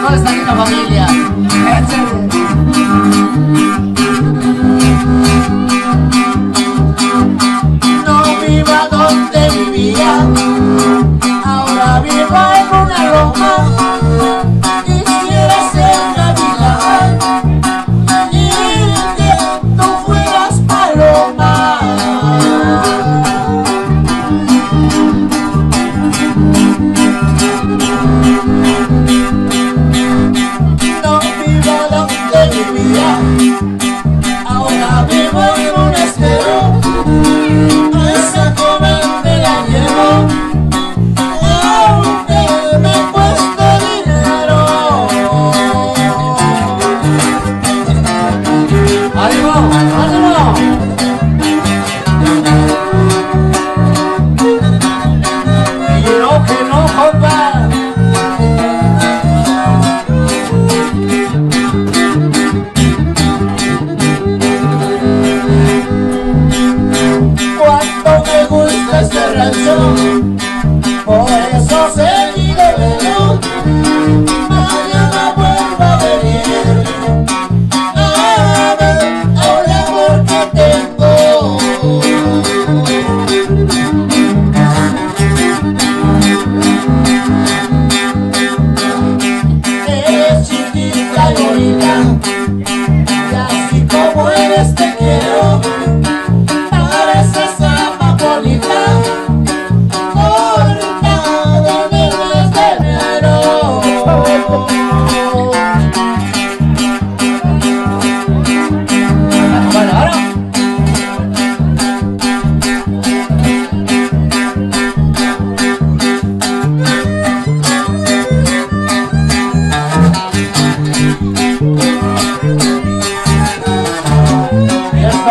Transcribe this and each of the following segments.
más Oh.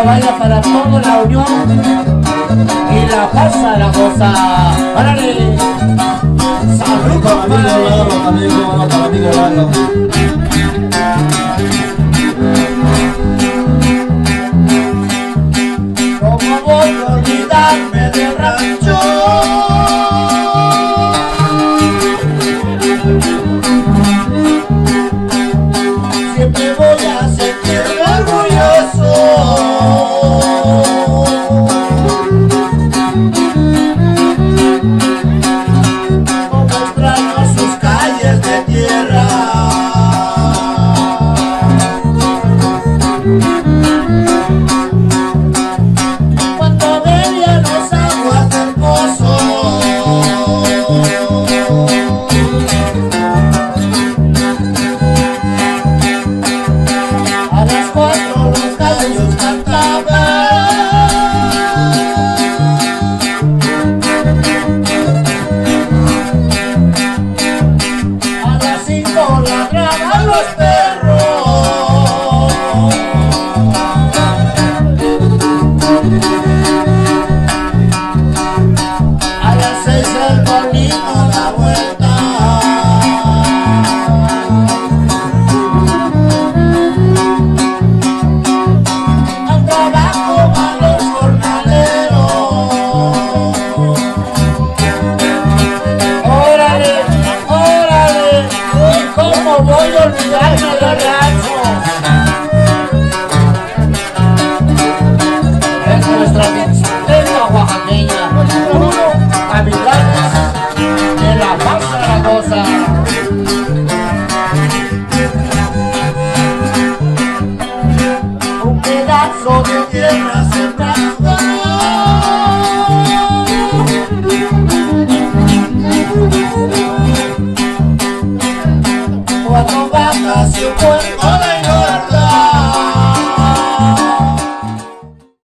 vaya para toda la unión y la cosa, la cosa. ¡Árale! ¡Salud, ¿Cómo voy a olvidarme del rancho? mostrarnos sus calles de tierra cuando venía los aguas hermosos